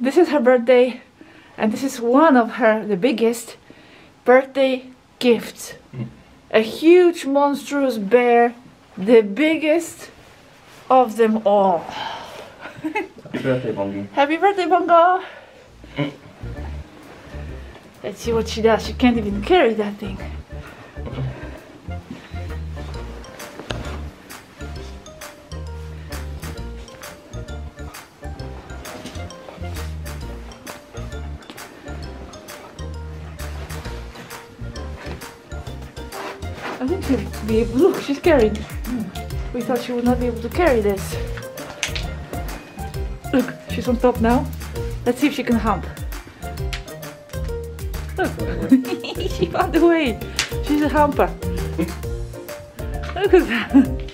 this is her birthday, and this is one of her the biggest birthday gifts. Mm. A huge monstrous bear, the biggest of them all. Happy birthday, Bongi. Happy birthday, Bongo! Mm. Let's see what she does. She can't even carry that thing. I think she'll be able. Look, she's carrying. We thought she would not be able to carry this. Look, she's on top now. Let's see if she can hump. Look, she found the way. She's a humper. Look at that.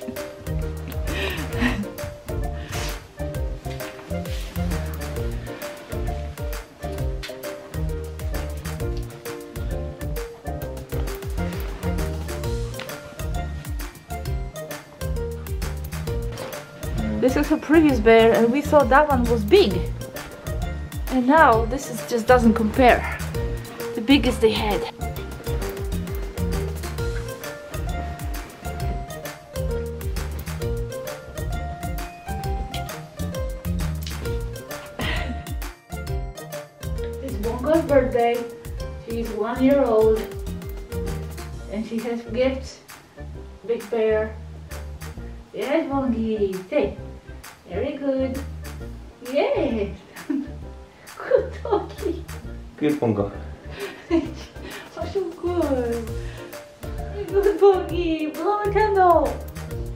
This is her previous bear, and we thought that one was big. And now this is just doesn't compare. The biggest they had. it's Bongo's birthday. She's one year old. And she has gifts. Big bear. Yes, Bongi. Say. Very good. Yes. good doggy. Good, Bongo. Oh, so good. Good Bongi. Blow a candle.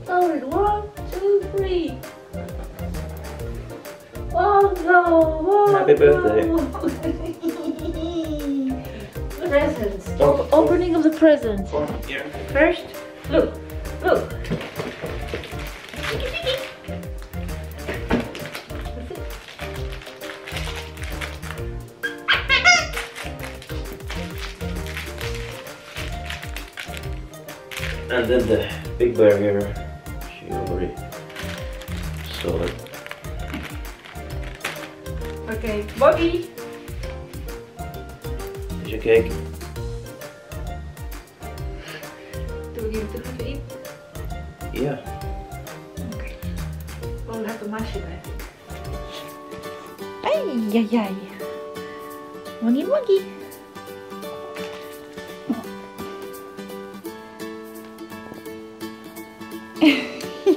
Blow it. One, two, three. Bongo. Bongo. Happy birthday. presents. Oh, Op- opening of the presents. Oh, here. First, look, look. And then the big bear here. She already saw it. Okay, Bobby. Here's your cake. Do we give it to eat? Yeah. Okay. Well, we'll have to mash it, I think. Ay, ay, ay. Moggy, moggy.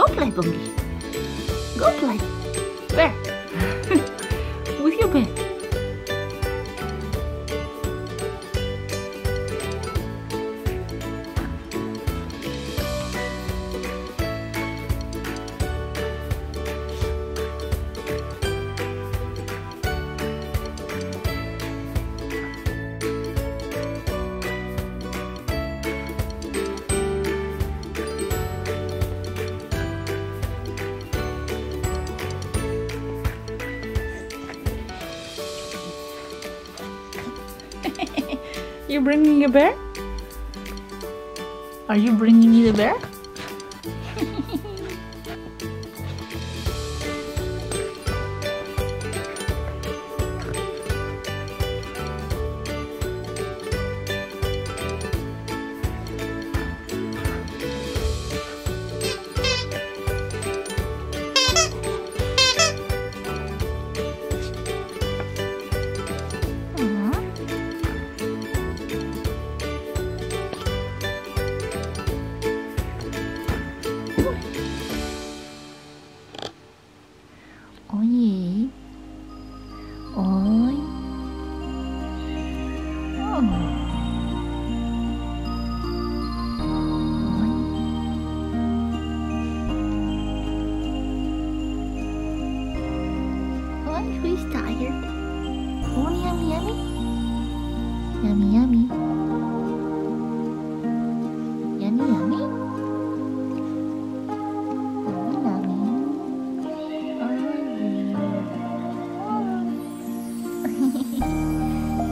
Go play, Bungie. Go play. You bringing a bear? Are you bringing me the bear? Yummy, yummy. Yummy, yummy.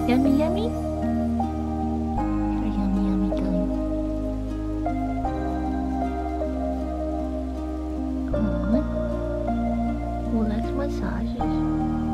Yummy, yummy. Oh, yummy, yummy. relax massagens.